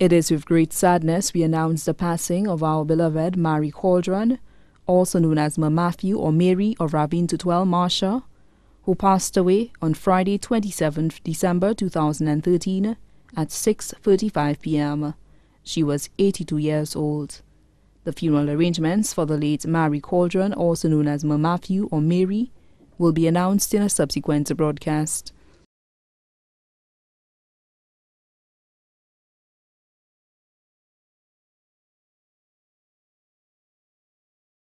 It is with great sadness we announce the passing of our beloved Marie Calderon, also known as Ma Matthew or Mary of Rabin Tutwell Marsha, who passed away on Friday 27th December 2013 at 6.35 p.m. She was 82 years old. The funeral arrangements for the late Marie Calderon, also known as Ma Matthew or Mary, will be announced in a subsequent broadcast.